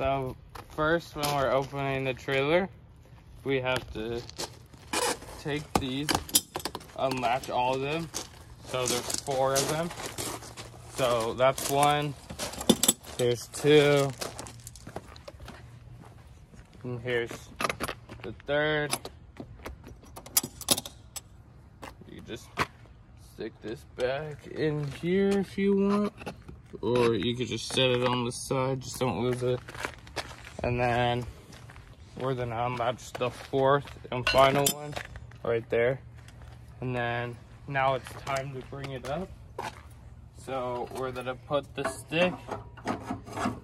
So first, when we're opening the trailer, we have to take these, unlatch all of them. So there's four of them. So that's one. there's two. And here's the third. You just stick this back in here if you want. Or you could just set it on the side, just don't lose it. And then we're gonna unlatch the fourth and final one right there. And then now it's time to bring it up. So we're gonna put the stick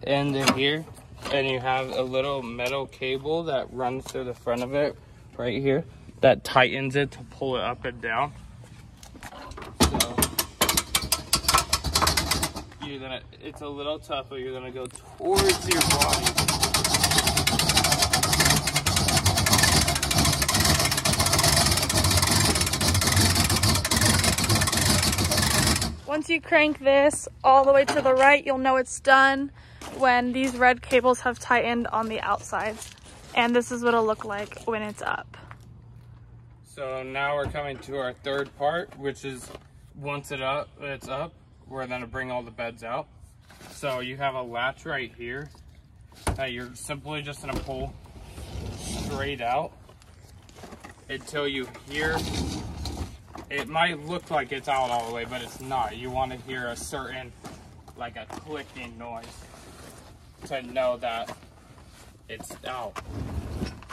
in here and you have a little metal cable that runs through the front of it right here that tightens it to pull it up and down. So you're gonna, it's a little tough, but you're gonna go towards your body. Once you crank this all the way to the right, you'll know it's done when these red cables have tightened on the outsides. And this is what it'll look like when it's up. So now we're coming to our third part, which is once it up, it's up, we're gonna bring all the beds out. So you have a latch right here that you're simply just gonna pull straight out until you hear, it might look like it's out all the way, but it's not. You wanna hear a certain, like a clicking noise to know that it's out.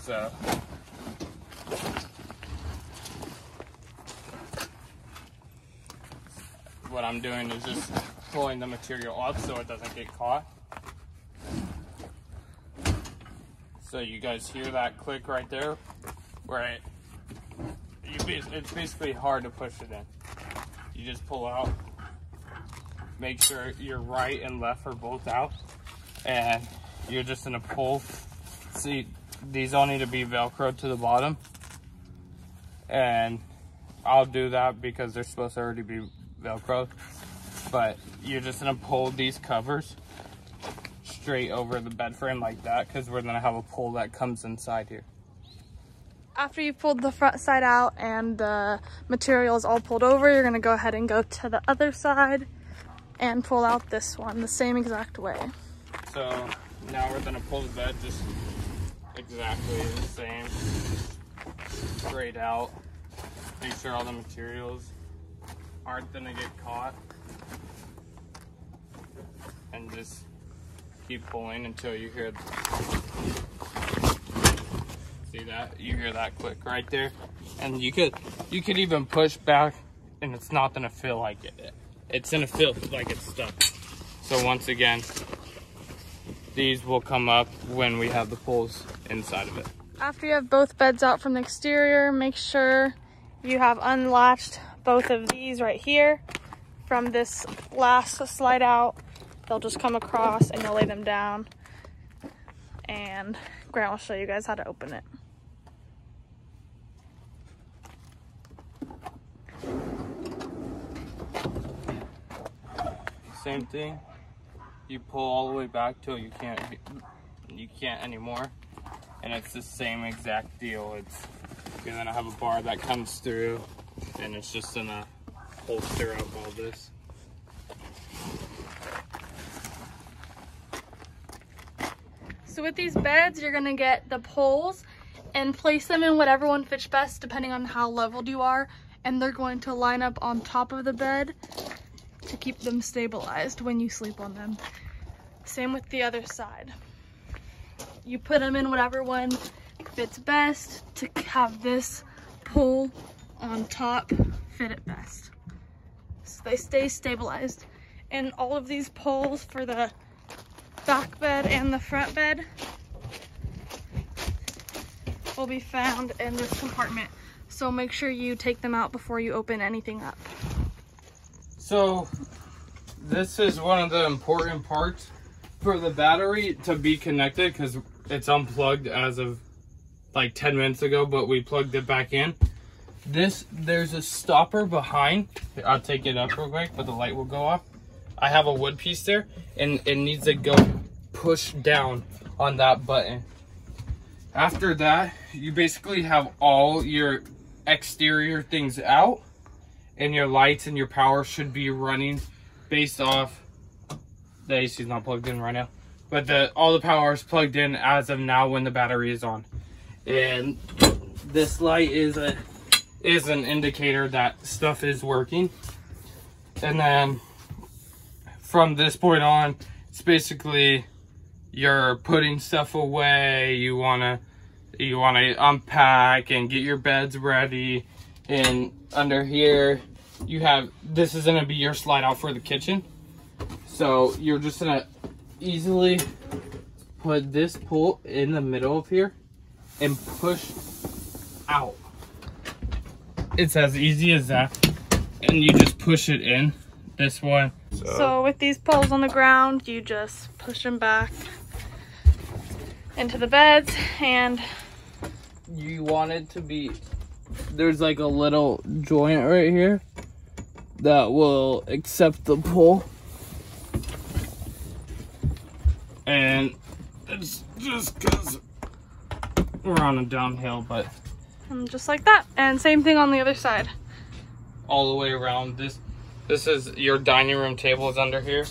So what I'm doing is just pulling the material up so it doesn't get caught. So you guys hear that click right there? Where it, it's basically hard to push it in. You just pull out, make sure your right and left are both out, and you're just gonna pull. See, these all need to be Velcro to the bottom. And I'll do that because they're supposed to already be Velcro. But you're just gonna pull these covers straight over the bed frame like that because we're gonna have a pull that comes inside here. After you've pulled the front side out and the material is all pulled over, you're gonna go ahead and go to the other side and pull out this one the same exact way. So now we're gonna pull the bed just exactly the same, straight out. Make sure all the materials aren't gonna get caught. And just keep pulling until you hear, see that? You hear that click right there? And you could, you could even push back and it's not gonna feel like it. It's gonna feel like it's stuck. So once again, these will come up when we have the poles inside of it. After you have both beds out from the exterior, make sure you have unlatched both of these right here from this last slide out. They'll just come across and you'll lay them down. And Grant will show you guys how to open it. Same thing. You pull all the way back till you can't you can't anymore. And it's the same exact deal. It's you're gonna have a bar that comes through and it's just gonna holster up all this. So with these beds, you're gonna get the poles and place them in whatever one fits best depending on how leveled you are. And they're going to line up on top of the bed to keep them stabilized when you sleep on them. Same with the other side. You put them in whatever one fits best to have this pole on top fit it best. So they stay stabilized. And all of these poles for the back bed and the front bed will be found in this compartment. So make sure you take them out before you open anything up. So this is one of the important parts for the battery to be connected because it's unplugged as of like 10 minutes ago, but we plugged it back in. This, there's a stopper behind. I'll take it up real quick, but the light will go off. I have a wood piece there and it needs to go push down on that button. After that, you basically have all your exterior things out and your lights and your power should be running based off the AC is not plugged in right now. But the all the power is plugged in as of now when the battery is on. And this light is a is an indicator that stuff is working. And then from this point on, it's basically you're putting stuff away, you wanna you wanna unpack and get your beds ready. And under here, you have this is gonna be your slide out for the kitchen. So you're just gonna easily put this pull in the middle of here and push out. It's as easy as that. And you just push it in this way. So, so with these poles on the ground, you just push them back into the beds and you want it to be there's like a little joint right here that will accept the pull. And it's just because we're on a downhill but and just like that. And same thing on the other side. all the way around. This this is your dining room table is under here.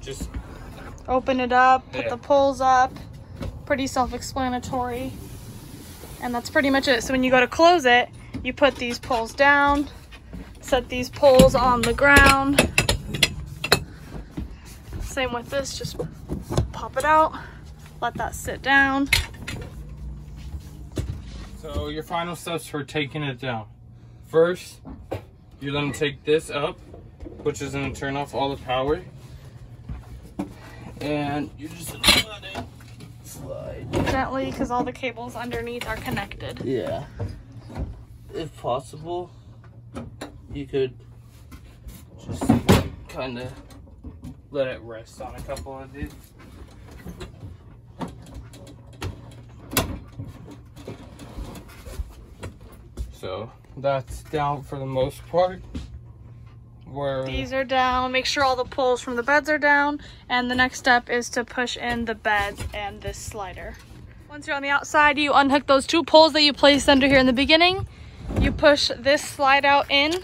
Just open it up put yeah. the poles up. Pretty self-explanatory. And that's pretty much it. So when you go to close it, you put these poles down, set these poles on the ground. Same with this, just pop it out, let that sit down. So your final steps for taking it down. First, you're gonna take this up, which is gonna turn off all the power. And you're just gonna let it slide. Gently, because all the cables underneath are connected. Yeah. If possible, you could just kind of let it rest on a couple of these. So that's down for the most part these are down. Make sure all the poles from the beds are down. And the next step is to push in the beds and this slider. Once you're on the outside you unhook those two poles that you placed under here in the beginning. You push this slide out in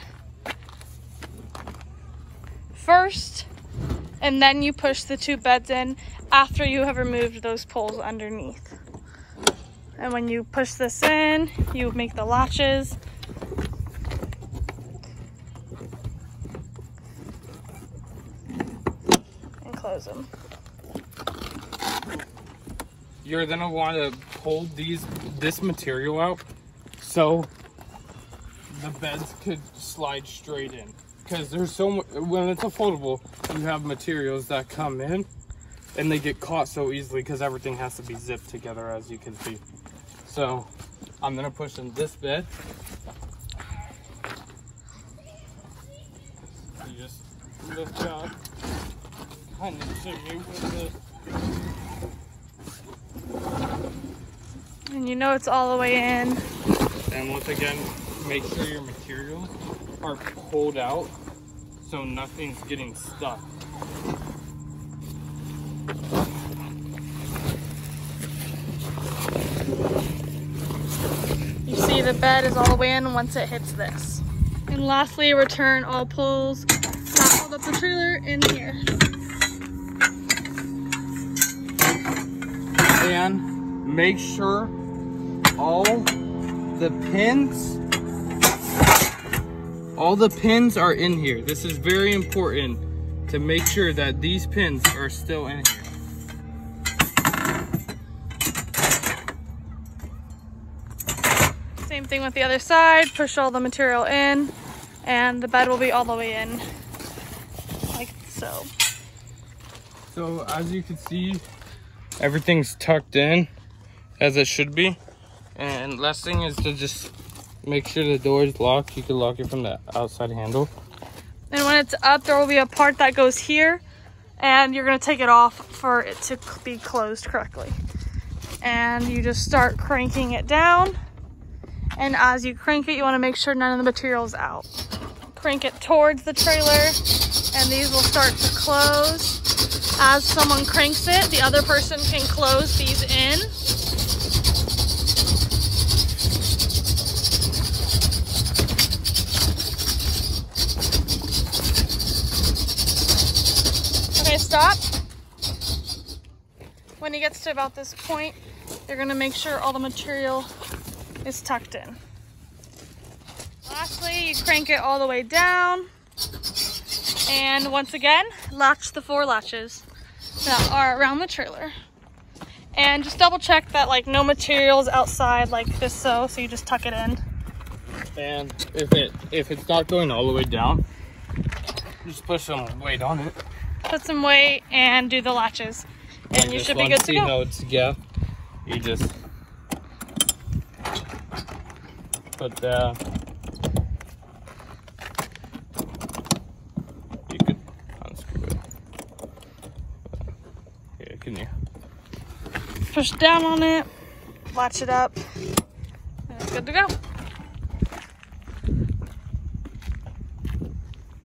first and then you push the two beds in after you have removed those poles underneath. And when you push this in you make the latches them. You're gonna want to hold these this material out so the beds could slide straight in. Because there's so much, when it's a foldable, you have materials that come in and they get caught so easily because everything has to be zipped together as you can see. So I'm gonna push in this bed. You just lift up kind of with And you know it's all the way in. And once again, make sure your materials are pulled out so nothing's getting stuck. You see the bed is all the way in once it hits this. And lastly, return all pulls that hold up the trailer in here. And make sure all the pins all the pins are in here. This is very important to make sure that these pins are still in here. Same thing with the other side. Push all the material in and the bed will be all the way in like so. So as you can see everything's tucked in as it should be. And last thing is to just make sure the door is locked. You can lock it from the outside handle. And when it's up there will be a part that goes here and you're going to take it off for it to be closed correctly. And you just start cranking it down. And as you crank it you want to make sure none of the material is out. Crank it towards the trailer and these will start to close as someone cranks it, the other person can close these in. Okay, stop. When he gets to about this point, you're gonna make sure all the material is tucked in. Lastly, you crank it all the way down. And once again, latch the four latches that are around the trailer. And just double check that like no materials outside like this so, so you just tuck it in. And if it if it's not going all the way down, just put some weight on it. Put some weight and do the latches. And I you should be good to see go. it's yeah. You just put that. You could unscrew it. But, yeah, can you? Push down on it, latch it up, and it's good to go.